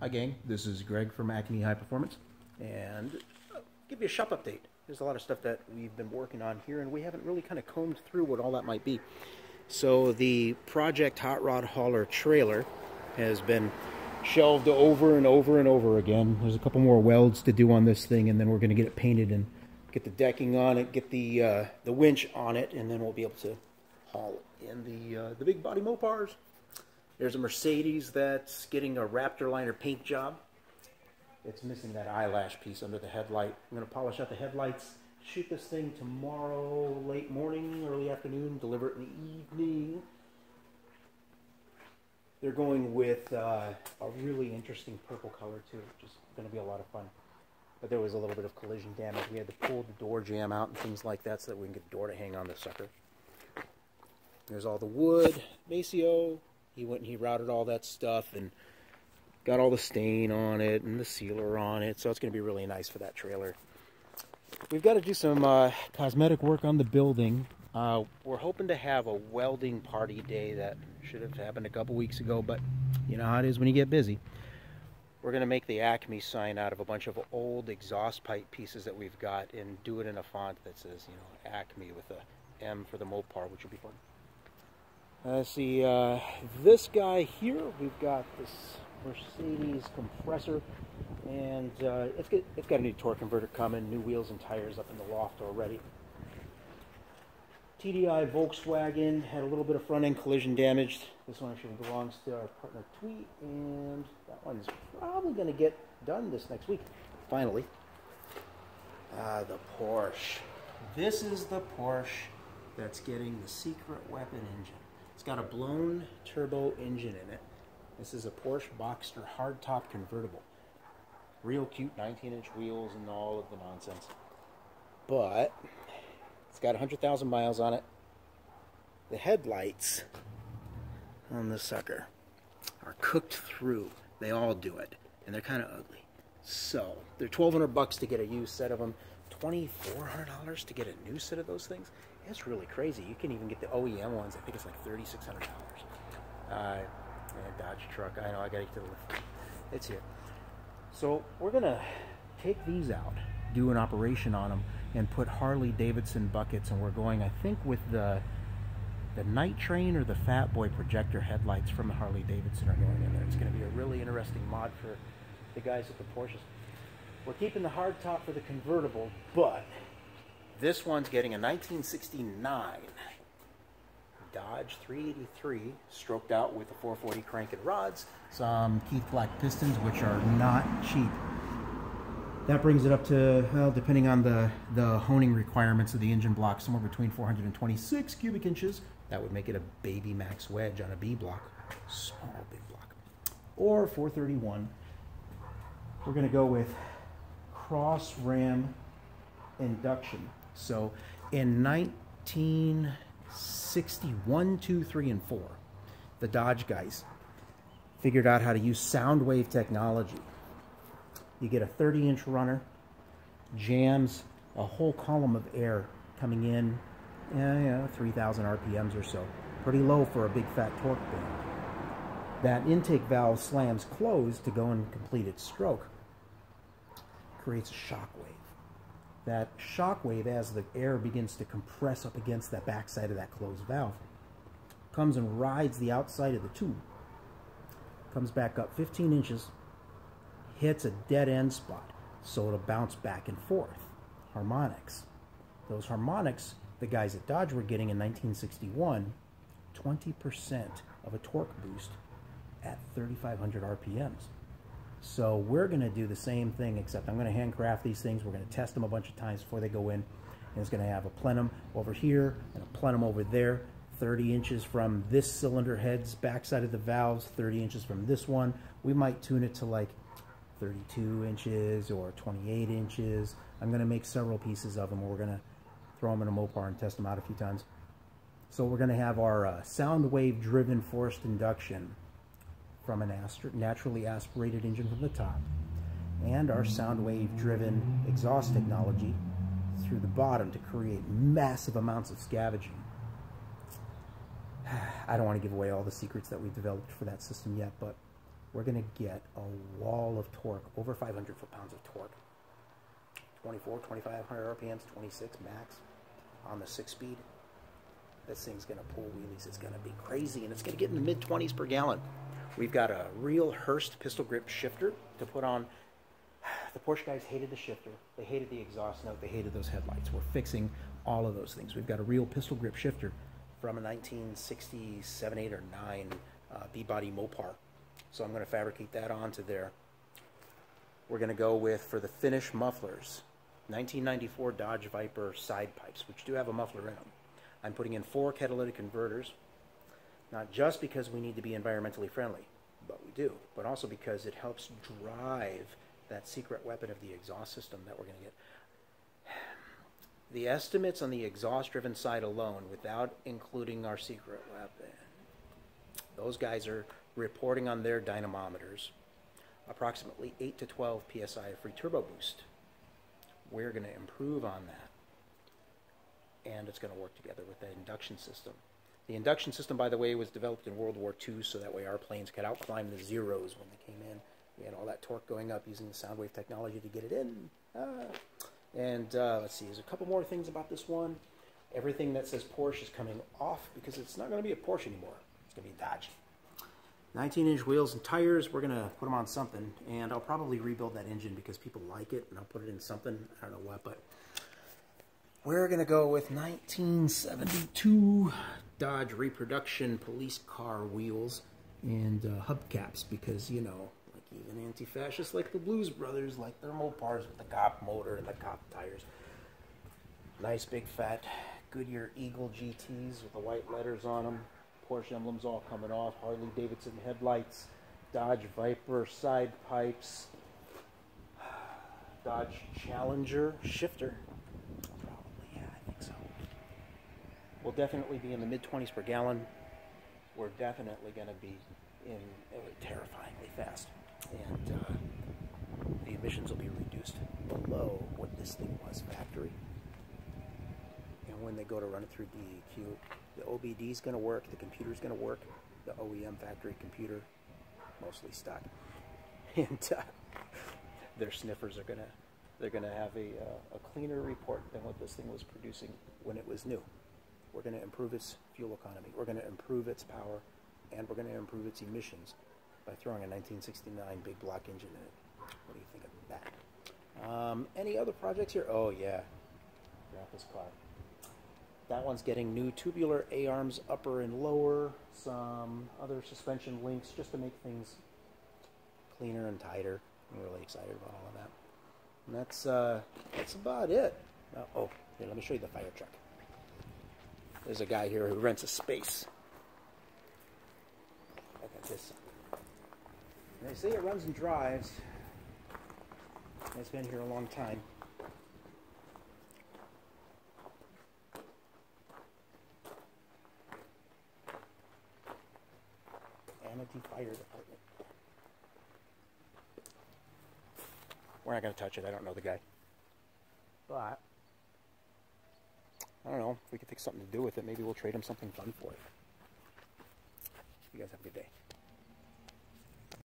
Hi, gang. This is Greg from Acme High Performance, and I'll give you a shop update. There's a lot of stuff that we've been working on here, and we haven't really kind of combed through what all that might be. So the Project Hot Rod Hauler trailer has been shelved over and over and over again. There's a couple more welds to do on this thing, and then we're going to get it painted and get the decking on it, get the uh, the winch on it, and then we'll be able to haul in the uh, the big body Mopars. There's a Mercedes that's getting a Raptor liner paint job. It's missing that eyelash piece under the headlight. I'm going to polish out the headlights, shoot this thing tomorrow, late morning, early afternoon, deliver it in the evening. They're going with uh, a really interesting purple color too, which is going to be a lot of fun. But there was a little bit of collision damage. We had to pull the door jamb out and things like that so that we can get the door to hang on the sucker. There's all the wood, Maceo, he went and he routed all that stuff and got all the stain on it and the sealer on it. So it's going to be really nice for that trailer. We've got to do some uh, cosmetic work on the building. Uh, we're hoping to have a welding party day that should have happened a couple weeks ago, but you know how it is when you get busy. We're going to make the Acme sign out of a bunch of old exhaust pipe pieces that we've got and do it in a font that says, you know, Acme with a M for the Mopar, which will be fun. Uh, see, uh, this guy here, we've got this Mercedes Kompressor, and uh, it's, got, it's got a new torque converter coming, new wheels and tires up in the loft already. TDI Volkswagen had a little bit of front end collision damage. This one actually belongs to our partner Tweet, and that one's probably going to get done this next week. Finally, uh, the Porsche. This is the Porsche that's getting the secret weapon engine. It's got a blown turbo engine in it. This is a Porsche Boxster hardtop convertible. Real cute 19 inch wheels and all of the nonsense. But it's got 100,000 miles on it. The headlights on this sucker are cooked through. They all do it. And they're kind of ugly. So they're 1200 bucks to get a used set of them. $2,400 to get a new set of those things. It's really crazy. You can even get the OEM ones. I think it's like thirty-six hundred dollars. Uh, Dodge truck. I know. I gotta get to the lift. It's here. So we're gonna take these out, do an operation on them, and put Harley Davidson buckets. And we're going, I think, with the the night train or the Fat Boy projector headlights from the Harley Davidson are going in there. It's to be a really interesting mod for the guys at the Porsches. We're keeping the hardtop for the convertible, but this one's getting a 1969 Dodge 383 stroked out with a 440 crank and rods, some Keith Black pistons, which are not cheap. That brings it up to, well, depending on the, the honing requirements of the engine block, somewhere between 426 cubic inches. That would make it a baby max wedge on a B block, small big block. Or 431. We're going to go with cross ram induction. So in 1961, 2, 3, and 4, the Dodge guys figured out how to use sound wave technology. You get a 30 inch runner, jams a whole column of air coming in, yeah, yeah 3,000 RPMs or so. Pretty low for a big fat torque band. That intake valve slams closed to go and complete its stroke. Creates a shock wave that shock wave as the air begins to compress up against that backside of that closed valve comes and rides the outside of the tube comes back up 15 inches hits a dead end spot so it'll bounce back and forth. Harmonics. Those harmonics the guys at dodge were getting in 1961 20% of a torque boost at 3500 rpms so we're going to do the same thing, except I'm going to handcraft these things. We're going to test them a bunch of times before they go in. And it's going to have a plenum over here and a plenum over there, 30 inches from this cylinder head's backside of the valves, 30 inches from this one. We might tune it to like 32 inches or 28 inches. I'm going to make several pieces of them. We're going to throw them in a Mopar and test them out a few times. So we're going to have our uh, sound wave driven forced induction from a naturally aspirated engine from the top, and our sound wave driven exhaust technology through the bottom to create massive amounts of scavenging. I don't want to give away all the secrets that we've developed for that system yet, but we're going to get a wall of torque, over 500 foot-pounds of torque. 24, 2500 RPMs, 26 max on the six-speed. This thing's going to pull wheelies. It's going to be crazy, and it's going to get in the mid-20s per gallon. We've got a real Hurst pistol grip shifter to put on. The Porsche guys hated the shifter. They hated the exhaust note. They hated those headlights. We're fixing all of those things. We've got a real pistol grip shifter from a 1967, 8, or 9 uh, B-body Mopar. So I'm going to fabricate that onto there. We're going to go with, for the finish mufflers, 1994 Dodge Viper side pipes, which do have a muffler in them. I'm putting in four catalytic converters, not just because we need to be environmentally friendly, but we do, but also because it helps drive that secret weapon of the exhaust system that we're going to get. The estimates on the exhaust-driven side alone, without including our secret weapon, those guys are reporting on their dynamometers approximately 8 to 12 psi of free turbo boost. We're going to improve on that. And it's going to work together with the induction system. The induction system, by the way, was developed in World War II, so that way our planes could outclimb the zeros when they came in. We had all that torque going up using the sound wave technology to get it in. Ah. And uh, let's see, there's a couple more things about this one. Everything that says Porsche is coming off because it's not going to be a Porsche anymore. It's going to be a Dodge. 19 inch wheels and tires, we're going to put them on something. And I'll probably rebuild that engine because people like it and I'll put it in something. I don't know what, but we're going to go with 1972 Dodge reproduction police car wheels and uh, hubcaps because, you know, like even anti-fascists like the Blues Brothers like their Mopars with the cop motor and the cop tires. Nice big fat Goodyear Eagle GTs with the white letters on them. Porsche emblems all coming off, Harley Davidson headlights, Dodge Viper side pipes, Dodge Challenger shifter. Probably, yeah, I think so. We'll definitely be in the mid 20s per gallon. We're definitely going to be in uh, terrifyingly fast. And uh, the emissions will be reduced below what this thing was factory. And when they go to run it through DEQ, the OBD is going to work, the computer is going to work, the OEM factory computer, mostly stock, and uh, their sniffers are going to they're going to have a, uh, a cleaner report than what this thing was producing when it was new. We're going to improve its fuel economy. We're going to improve its power, and we're going to improve its emissions by throwing a 1969 big block engine in it. What do you think of that? Um, any other projects here? Oh yeah, Grandpa's car. That one's getting new tubular A-arms upper and lower, some other suspension links just to make things cleaner and tighter. I'm really excited about all of that. And that's, uh, that's about it. Uh, oh, here, let me show you the fire truck. There's a guy here who rents a space. Look at this. They say it runs and drives. It's been here a long time. Amity Fire Department. We're not going to touch it. I don't know the guy. But, I don't know. If we could think something to do with it, maybe we'll trade him something fun for it. You guys have a good day.